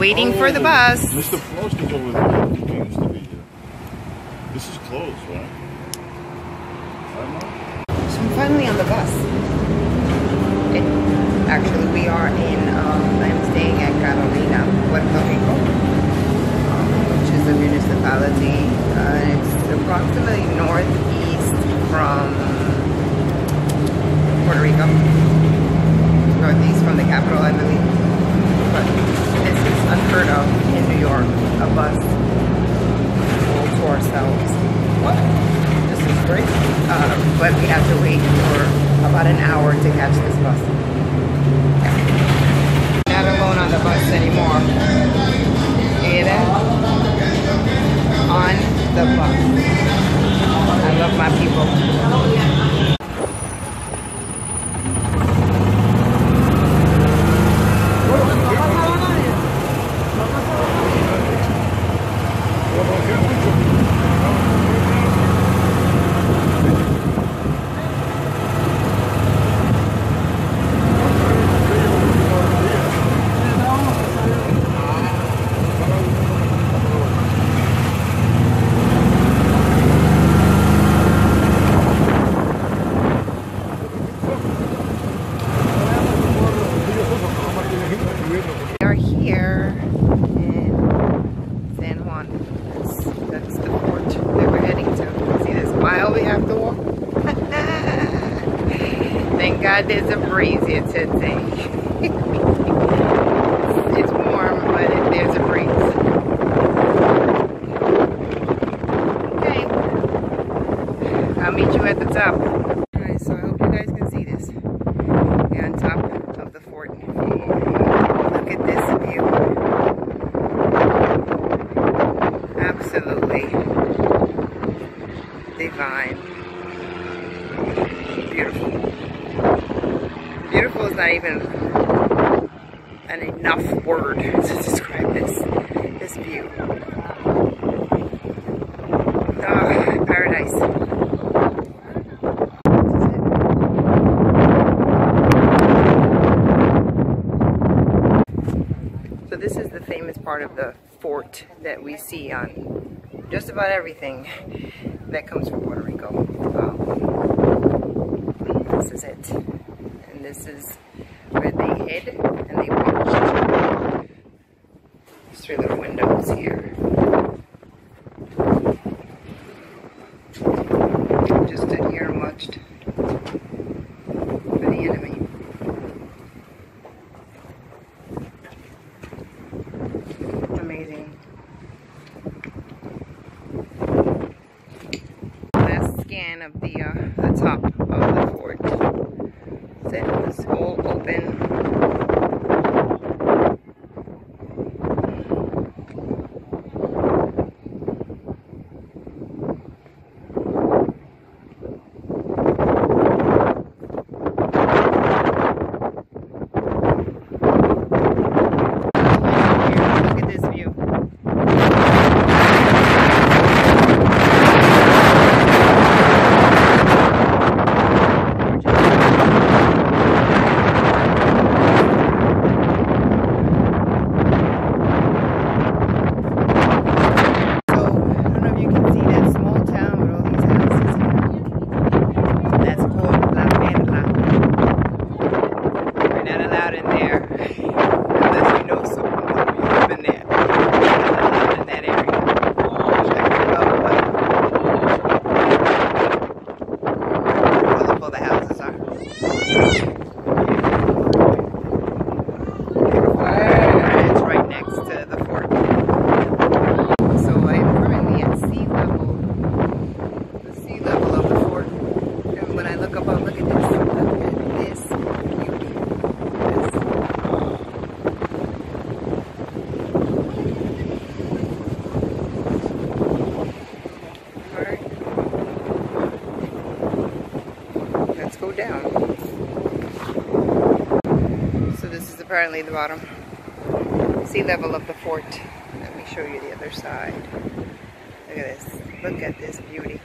waiting for the bus. Mr. Frost is over there. He used to be here. This is closed, right? I don't know. So I'm finally on the bus. It, actually, we are in, um, I'm staying at Carolina, Puerto Rico, um, which is a municipality. Uh, it's approximately northeast from Puerto Rico. Northeast from the capital, I believe. But this is unheard of in New York, a bus all to ourselves. What? This is great. Uh, but we have to wait for about an hour to catch this bus. Not alone on the bus anymore. That? On the bus. I love my people. We are here in San Juan. That's, that's the fort that we're heading to. See this mile we have to walk? Thank God there's a breeze here today. it's warm, but it, there's a breeze. Okay. I'll meet you at the top. Alright, so I hope you guys can see this. We're on top of the fort. Look at this view. Absolutely divine. Beautiful. Beautiful is not even an enough word to describe this this view. Ah, paradise. So this is the famous part of the fort that we see on just about everything that comes from Puerto Rico. Um, this is it. And this is hid and they. There's three little windows here. Just stood here and watched for the enemy. Amazing. Last scan of the uh, the top currently the bottom sea level of the fort. Let me show you the other side. Look at this. Look at this beauty.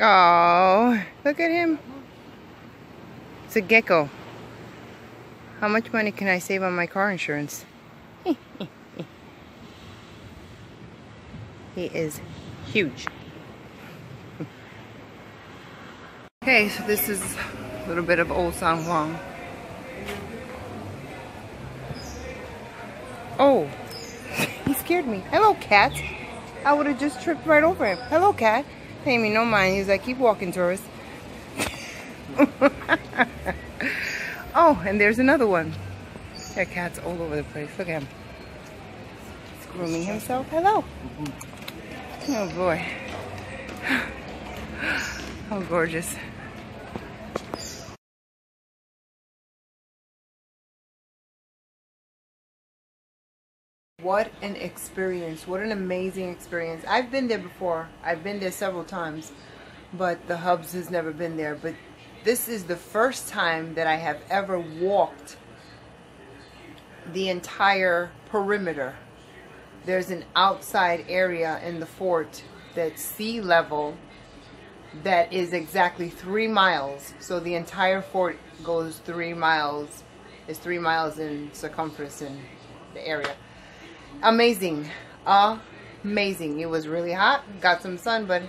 Oh, look at him. It's a gecko. How much money can I save on my car insurance? he is huge. okay, so this is a little bit of Old San Juan. Oh, he scared me. Hello, cat. I would have just tripped right over him. Hello, cat. Pay me no mind. He's like, keep walking, tourist. Oh, and there's another one. That cat's all over the place. Look at him. He's grooming himself. Hello. Oh, boy. How gorgeous. What an experience. What an amazing experience. I've been there before. I've been there several times, but the Hubs has never been there. But this is the first time that I have ever walked the entire perimeter. There's an outside area in the fort that's sea level that is exactly three miles. So the entire fort goes three miles, is three miles in circumference in the area amazing amazing it was really hot got some sun but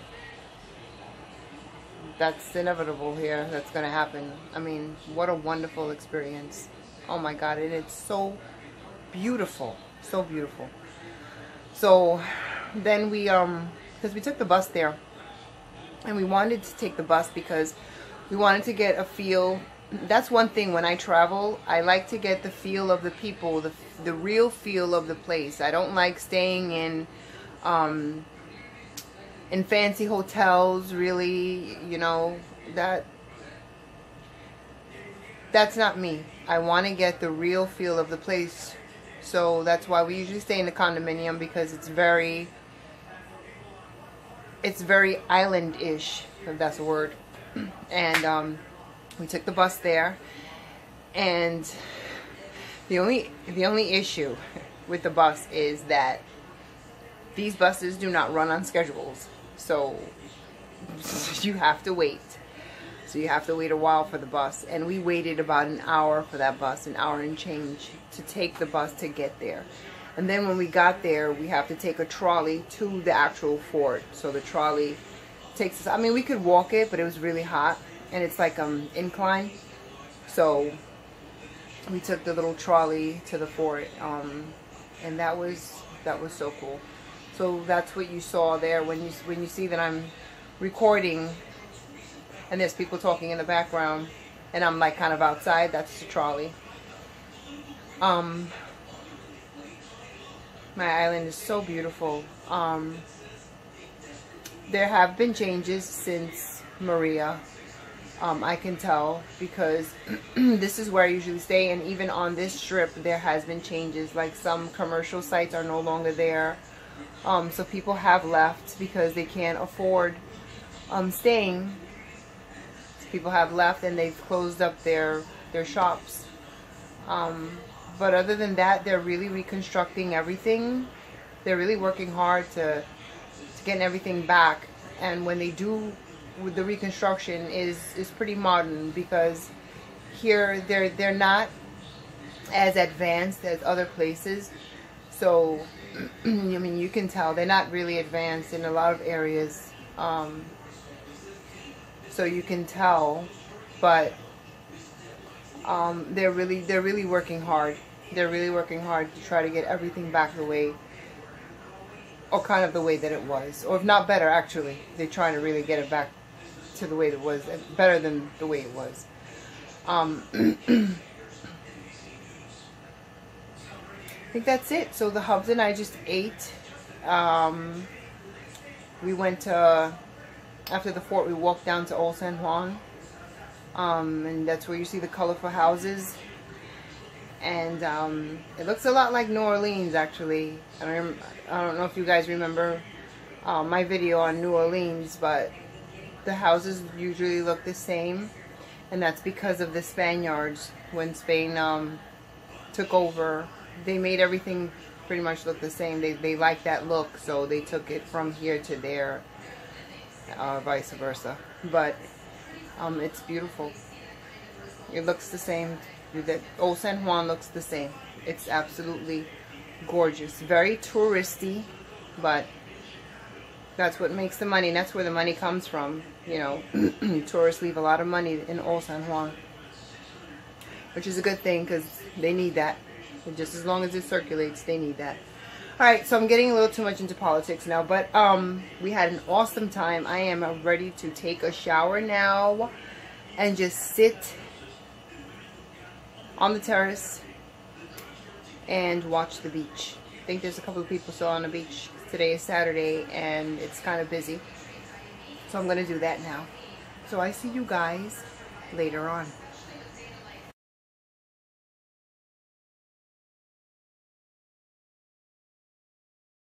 that's inevitable here that's gonna happen. I mean what a wonderful experience. Oh my god And it is so beautiful so beautiful. So then we um because we took the bus there and we wanted to take the bus because we wanted to get a feel. That's one thing when I travel I like to get the feel of the people the, the real feel of the place. I don't like staying in um, in fancy hotels really you know that that's not me. I want to get the real feel of the place. So that's why we usually stay in the condominium because it's very it's very island-ish if that's a word. And um, we took the bus there. And the only the only issue with the bus is that these buses do not run on schedules so you have to wait. So you have to wait a while for the bus. And we waited about an hour for that bus an hour and change to take the bus to get there. And then when we got there we have to take a trolley to the actual fort. So the trolley takes us I mean we could walk it but it was really hot. And it's like um incline. So we took the little trolley to the fort um and that was that was so cool so that's what you saw there when you when you see that I'm recording and there's people talking in the background and I'm like kind of outside that's the trolley. Um my island is so beautiful. Um there have been changes since Maria um, I can tell because this is where I usually stay and even on this strip there has been changes. Like some commercial sites are no longer there um, so people have left because they can't afford um, staying. People have left and they've closed up their their shops. Um, but other than that they're really reconstructing everything. They're really working hard to, to get everything back. And when they do the reconstruction is is pretty modern because here they're they're not as advanced as other places so I mean you can tell they're not really advanced in a lot of areas um, so you can tell but um, they're really they're really working hard they're really working hard to try to get everything back the way or kind of the way that it was or if not better actually they're trying to really get it back to the way it was, better than the way it was. Um, I think that's it. So the Hubs and I just ate. Um, we went to, after the fort, we walked down to Old San Juan. Um, and that's where you see the colorful houses. And um, it looks a lot like New Orleans, actually. I don't, I don't know if you guys remember uh, my video on New Orleans, but the houses usually look the same and that's because of the Spaniards when Spain um, took over they made everything pretty much look the same they, they like that look so they took it from here to there uh, vice versa. But um, it's beautiful. It looks the same. The Old San Juan looks the same. It's absolutely gorgeous. Very touristy, but that's what makes the money. That's where the money comes from. You know, tourists leave a lot of money in Old San Juan, which is a good thing because they need that. And just as long as it circulates, they need that. All right, so I'm getting a little too much into politics now, but um, we had an awesome time. I am ready to take a shower now and just sit on the terrace and watch the beach. I think there's a couple of people still on the beach. Today is Saturday and it's kind of busy. So I'm going to do that now. So I see you guys later on.